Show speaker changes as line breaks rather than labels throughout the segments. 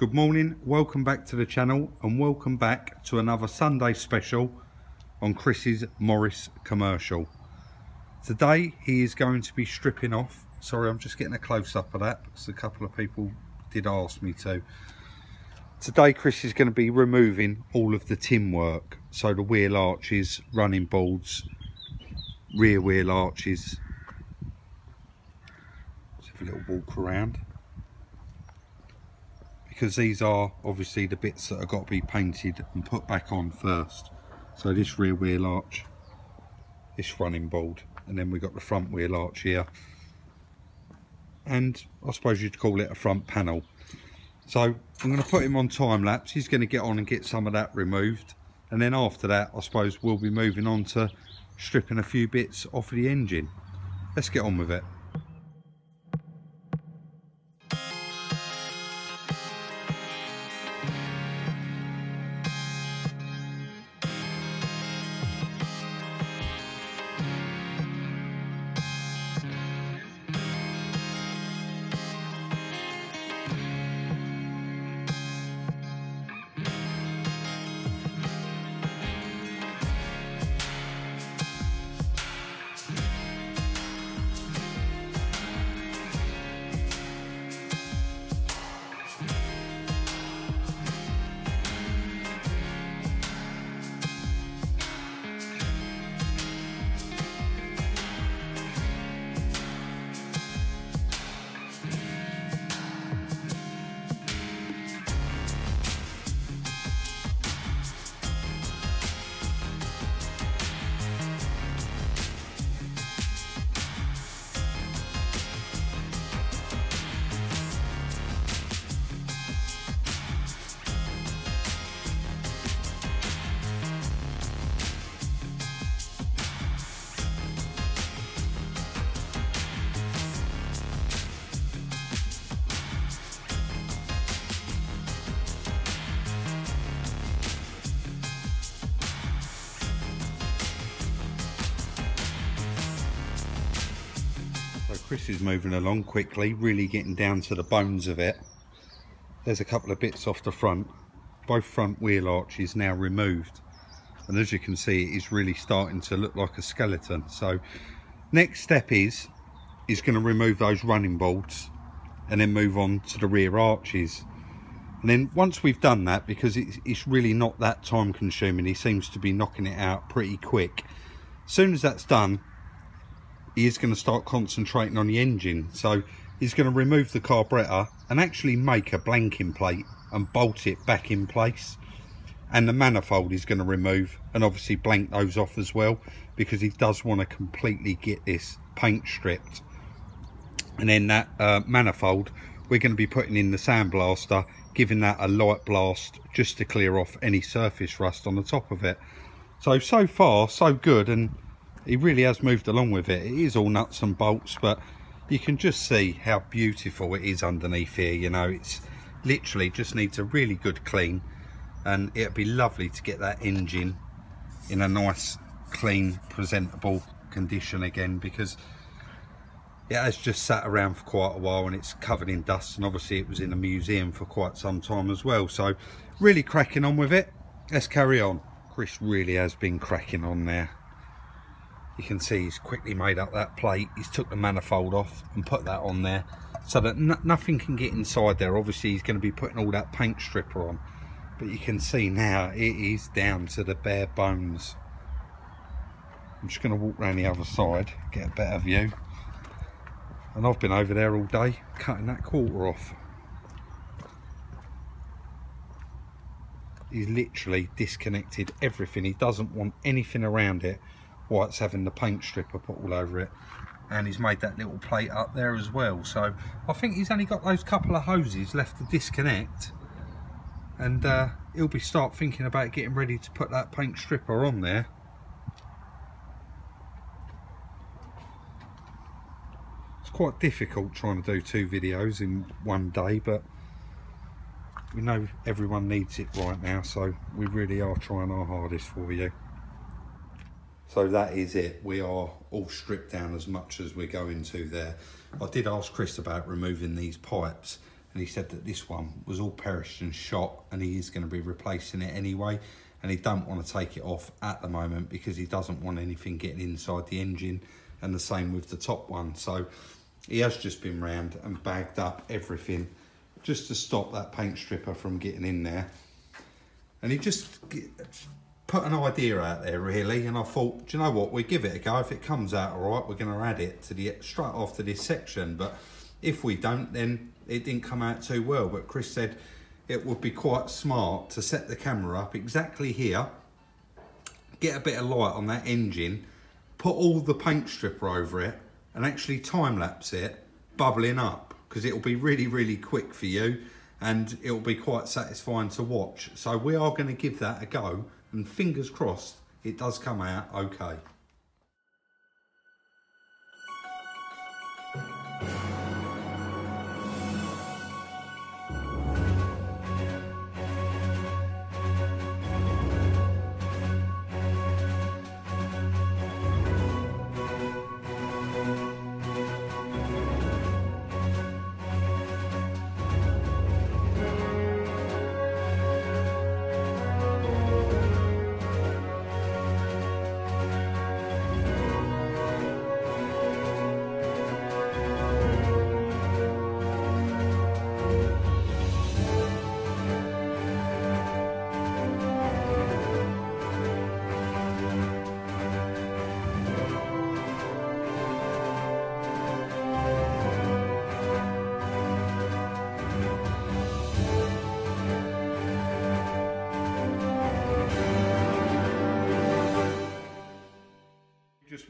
Good morning, welcome back to the channel and welcome back to another Sunday special on Chris's Morris commercial. Today he is going to be stripping off, sorry I'm just getting a close up of that because a couple of people did ask me to. Today Chris is going to be removing all of the tin work, so the wheel arches, running boards, rear wheel arches. Let's have a little walk around because these are obviously the bits that have got to be painted and put back on first. So this rear wheel arch this running board and then we've got the front wheel arch here. And I suppose you'd call it a front panel. So I'm going to put him on time lapse he's going to get on and get some of that removed. And then after that I suppose we'll be moving on to stripping a few bits off of the engine. Let's get on with it Chris is moving along quickly, really getting down to the bones of it. There's a couple of bits off the front. Both front wheel arches now removed. And as you can see, it is really starting to look like a skeleton. So next step is, is going to remove those running boards and then move on to the rear arches. And then once we've done that, because it's, it's really not that time consuming, he seems to be knocking it out pretty quick. As soon as that's done, he is going to start concentrating on the engine. So he's going to remove the carburetor and actually make a blanking plate and bolt it back in place. And the manifold he's going to remove and obviously blank those off as well because he does want to completely get this paint stripped. And then that uh, manifold we're going to be putting in the sandblaster giving that a light blast just to clear off any surface rust on the top of it. So so far so good and he really has moved along with it. It is all nuts and bolts but you can just see how beautiful it is underneath here you know. It's literally just needs a really good clean and it'd be lovely to get that engine in a nice clean presentable condition again because it has just sat around for quite a while and it's covered in dust and obviously it was in a museum for quite some time as well. So really cracking on with it. Let's carry on. Chris really has been cracking on there you can see he's quickly made up that plate. He's took the manifold off and put that on there so that nothing can get inside there. Obviously he's going to be putting all that paint stripper on. But you can see now it is down to the bare bones. I'm just going to walk around the other side get a better view. And I've been over there all day cutting that quarter off. He's literally disconnected everything. He doesn't want anything around it while it's having the paint stripper put all over it. And he's made that little plate up there as well. So I think he's only got those couple of hoses left to disconnect. And uh, he'll be start thinking about getting ready to put that paint stripper on there. It's quite difficult trying to do two videos in one day but we know everyone needs it right now. So we really are trying our hardest for you so that is it. We are all stripped down as much as we're going to there. I did ask Chris about removing these pipes and he said that this one was all perished and shot and he is going to be replacing it anyway and he don't want to take it off at the moment because he doesn't want anything getting inside the engine and the same with the top one so he has just been round and bagged up everything just to stop that paint stripper from getting in there and he just put an idea out there really and I thought do you know what? We give it a go. If it comes out all right we're going to add it to the straight off to this section. But if we don't then it didn't come out too well. But Chris said it would be quite smart to set the camera up exactly here get a bit of light on that engine put all the paint stripper over it and actually time lapse it bubbling up because it'll be really really quick for you and it'll be quite satisfying to watch. So we are going to give that a go and fingers crossed it does come out okay.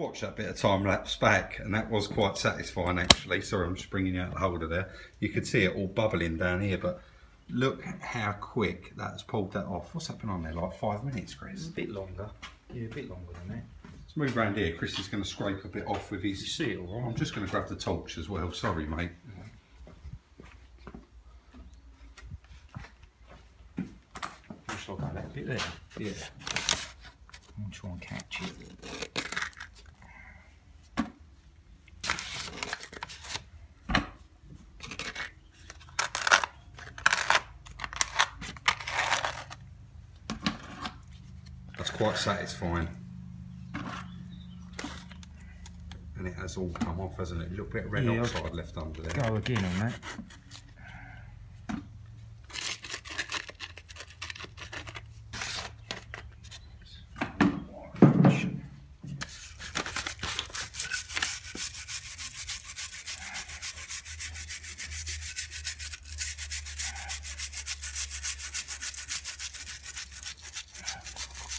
Watched that bit of time lapse back and that was quite satisfying actually. Sorry, I'm just bringing you out the holder there. You could see it all bubbling down here, but look how quick that's pulled that off. What's happened on there? Like five minutes, Chris?
A bit longer. Yeah, a bit longer than that.
Let's move around here. Chris is going to scrape a bit off with his...
You see it all right?
I'm just going to grab the torch as well. Sorry, mate.
Just like that bit there.
Yeah.
I'll try and catch it.
Quite satisfying. And it has all come off, hasn't it? A little bit of red
Yeah,
oxide left under there.
Go again on that.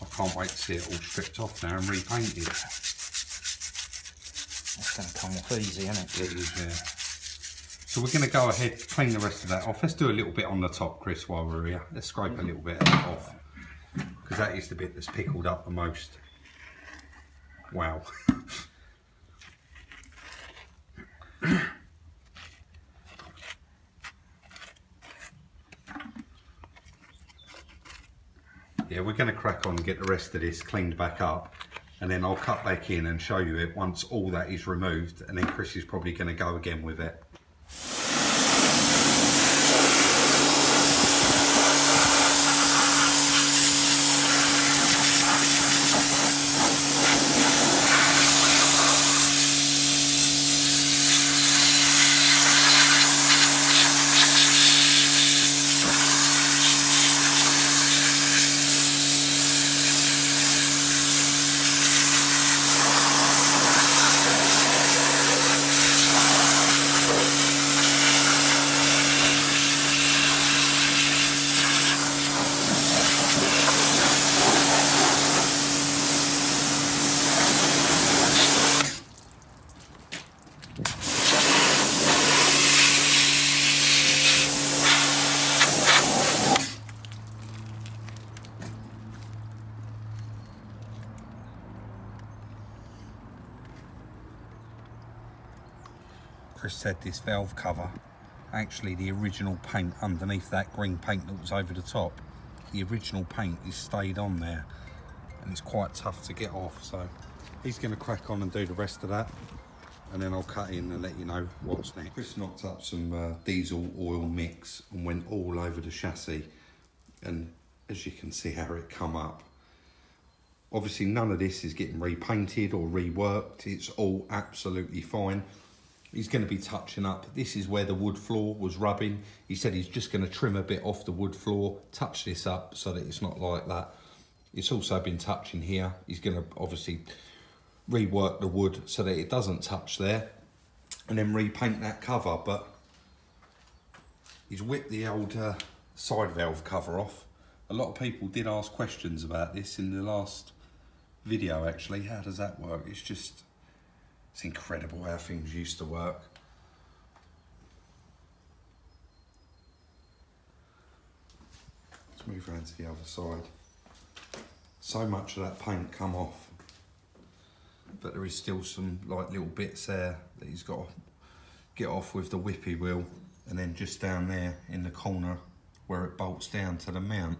I can't wait to see it all stripped off now and repainted.
That's going to come off easy, isn't it?
It is, yeah. So we're going to go ahead, clean the rest of that off. Let's do a little bit on the top, Chris, while we're here. Let's scrape a little bit of that off. Because that is the bit that's pickled up the most. Wow. yeah, we're going to crack on and get the rest of this cleaned back up. And then I'll cut back in and show you it once all that is removed. And then Chris is probably going to go again with it. Said this valve cover, actually the original paint underneath that green paint that was over the top, the original paint is stayed on there and it's quite tough to get off. So he's going to crack on and do the rest of that. and then I'll cut in and let you know what's next. Chris knocked up some uh, diesel oil mix and went all over the chassis and as you can see how it come up. Obviously none of this is getting repainted or reworked, it's all absolutely fine. He's going to be touching up. This is where the wood floor was rubbing. He said he's just going to trim a bit off the wood floor, touch this up so that it's not like that. It's also been touching here. He's going to obviously rework the wood so that it doesn't touch there and then repaint that cover. But he's whipped the old uh, side valve cover off. A lot of people did ask questions about this in the last video actually. How does that work? It's just it's incredible how things used to work. Let's move around to the other side. So much of that paint come off, but there is still some like little bits there that he's got to get off with the whippy wheel and then just down there in the corner where it bolts down to the mount.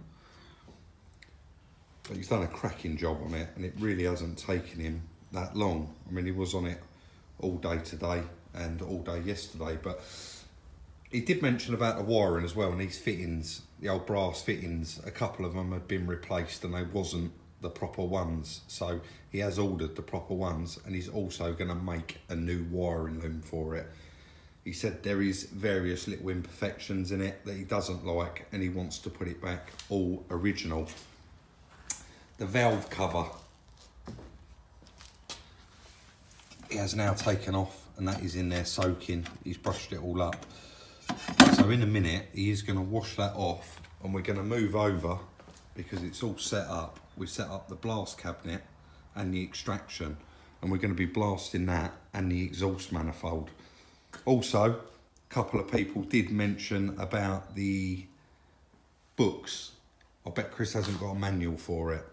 But he's done a cracking job on it and it really hasn't taken him that long. I mean, he was on it all day today and all day yesterday, but he did mention about the wiring as well and these fittings, the old brass fittings, a couple of them had been replaced and they wasn't the proper ones. So he has ordered the proper ones and he's also going to make a new wiring loom for it. He said there is various little imperfections in it that he doesn't like and he wants to put it back all original. The valve cover he has now taken off and that is in there soaking. He's brushed it all up. So in a minute, he is gonna wash that off and we're gonna move over because it's all set up. We set up the blast cabinet and the extraction and we're gonna be blasting that and the exhaust manifold. Also, a couple of people did mention about the books. I bet Chris hasn't got a manual for it.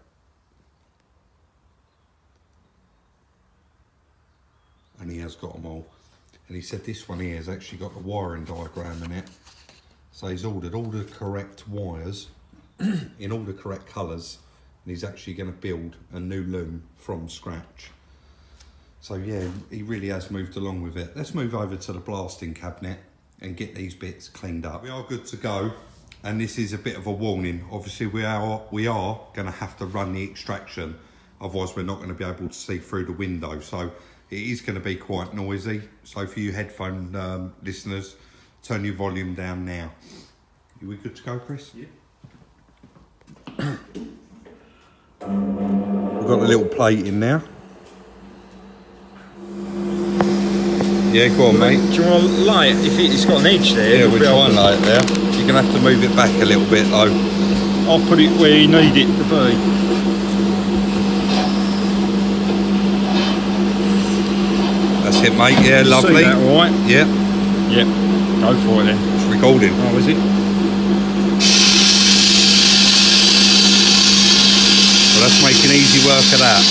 And he has got them all. And he said this one here has actually got the wiring diagram in it. So he's ordered all the correct wires in all the correct colours and he's actually going to build a new loom from scratch. So yeah, he really has moved along with it. Let's move over to the blasting cabinet and get these bits cleaned up. We are good to go and this is a bit of a warning. Obviously we are, we are going to have to run the extraction otherwise we're not going to be able to see through the window. So it is going to be quite noisy. So for you headphone um, listeners, turn your volume down now. Are we good to go, Chris?
Yeah.
We've got a little plate in now. Yeah, go on, mate.
Do you want to light? it? If it's got an edge there,
Yeah, we're
be
trying
to-
like it there. You're going to have to move it back a little bit though.
I'll put it where you need it to be.
That's it, mate. Yeah, lovely.
See that all right?
Yeah,
Yep. Go for it then.
it's recording.
Oh, is it?
Well, let's make an easy work of that.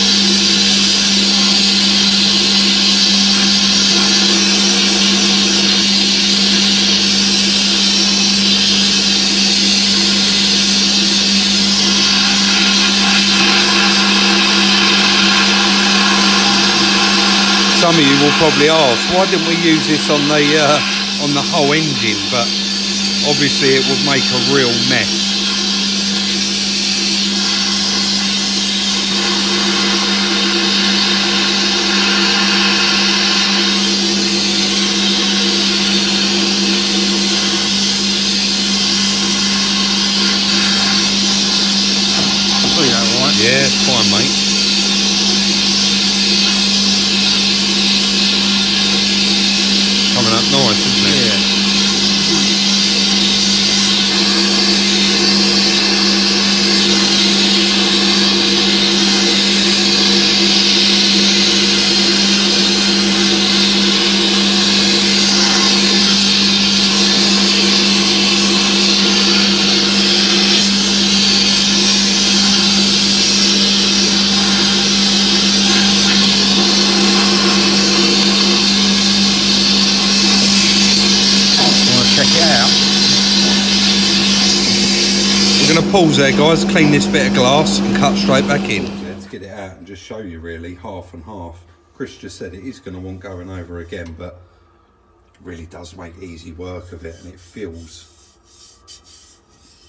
Some of you will probably ask, why didn't we use this on the uh, on the whole engine? But obviously, it would make a real mess.
See that all right?
Yeah, it's fine, mate. Coming up nice, isn't it?
Yeah. Want to check it out?
We're going to pause there, guys, clean this bit of glass and cut straight back in. Let's get it out and just show you really half and half. Chris just said it is going to want going over again, but really does make easy work of it and it feels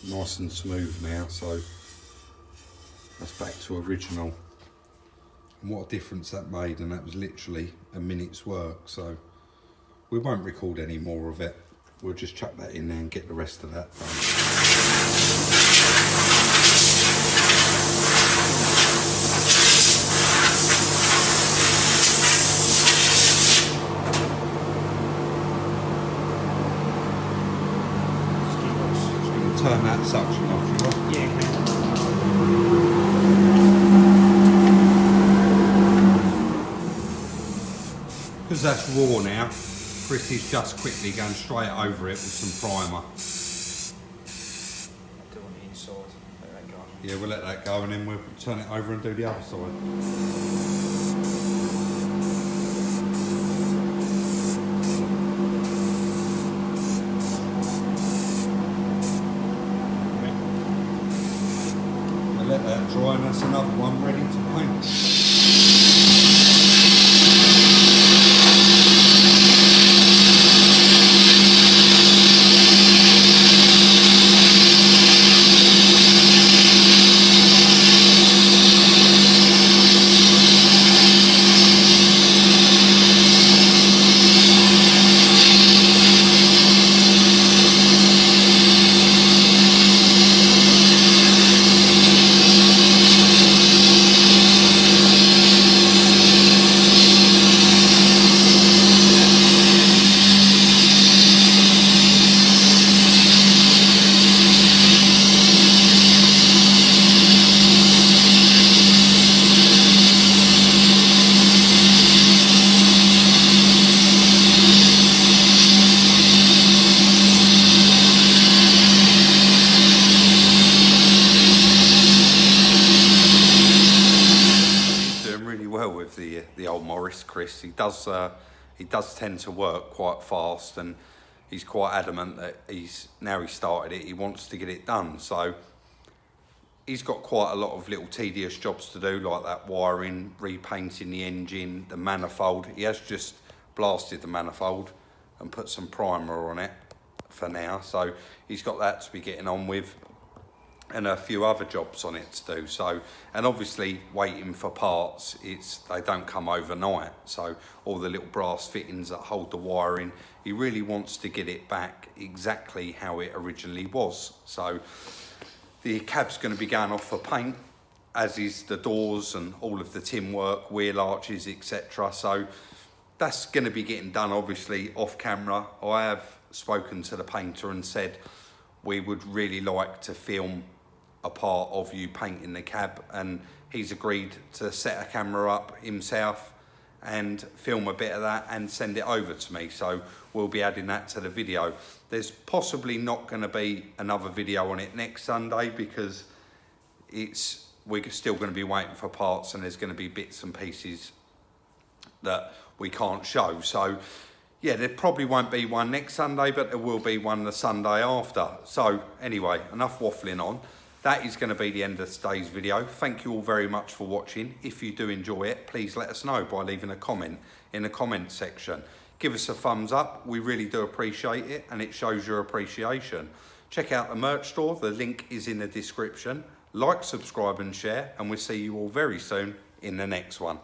nice and smooth now. So that's back to original. And what a difference that made, and that was literally a minute's work. So we won't record any more of it. We'll just chuck that in there and get the rest of that done. Turn that suction off, you
Yeah,
Because that's raw now, Chris is just quickly going straight over it with some primer.
Do on the inside. Let that go.
Yeah, we'll let that go and then we'll turn it over and do the other side. Let that dry and that's another one ready to paint. Doing really well with the the old Morris, Chris. He does uh, he does tend to work quite fast, and he's quite adamant that he's now he started it. He wants to get it done. So he's got quite a lot of little tedious jobs to do, like that wiring, repainting the engine, the manifold. He has just blasted the manifold and put some primer on it for now. So he's got that to be getting on with and a few other jobs on it to do. So, and obviously waiting for parts, it's they don't come overnight. So all the little brass fittings that hold the wiring, he really wants to get it back exactly how it originally was. So the cab's going to be going off for paint, as is the doors and all of the tin work, wheel arches, etc. So that's going to be getting done obviously off camera. I have spoken to the painter and said we would really like to film a part of you painting the cab and he's agreed to set a camera up himself and film a bit of that and send it over to me so we'll be adding that to the video there's possibly not going to be another video on it next sunday because it's we're still going to be waiting for parts and there's going to be bits and pieces that we can't show. So yeah, there probably won't be one next Sunday, but there will be one the Sunday after. So anyway, enough waffling on. That is going to be the end of today's video. Thank you all very much for watching. If you do enjoy it, please let us know by leaving a comment in the comment section. Give us a thumbs up. We really do appreciate it and it shows your appreciation. Check out the merch store. The link is in the description. Like, subscribe and share and we'll see you all very soon in the next one.